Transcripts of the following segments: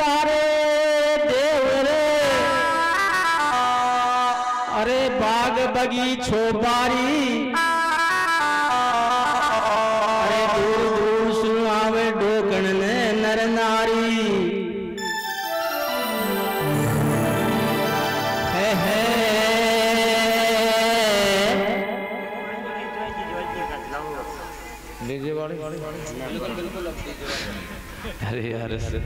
तारे देवरे अरे बाग बगीचो बारी। अरे यार। इससे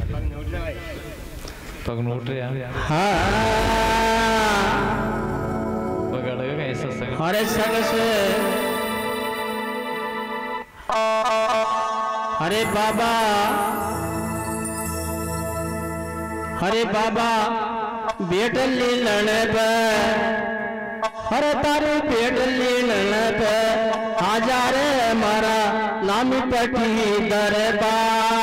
पगनोट रहे हाँ। पकड़ ऐसा संग हरे संग से। हरे बाबा। हरे बाबा बेट लीलन पे। हरे तारे बेट लीलन पे। हज़ार मारा नामी पटी दरबार।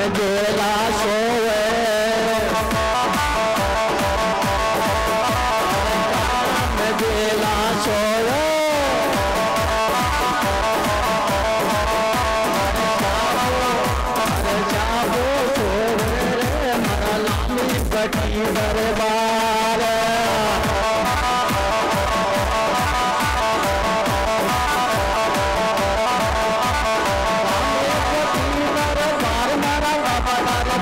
अंधेरा सोए। अंधेरा सोए। जाओ छोड़ मरा लाली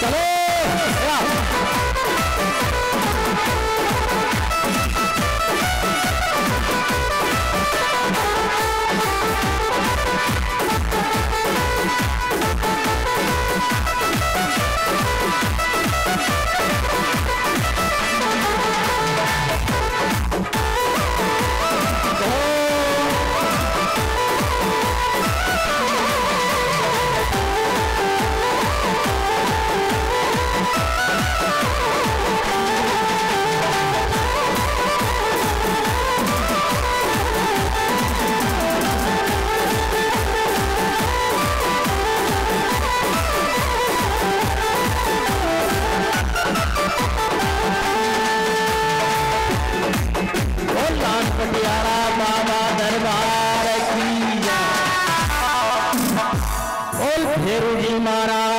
चलो गुरु जी महाराज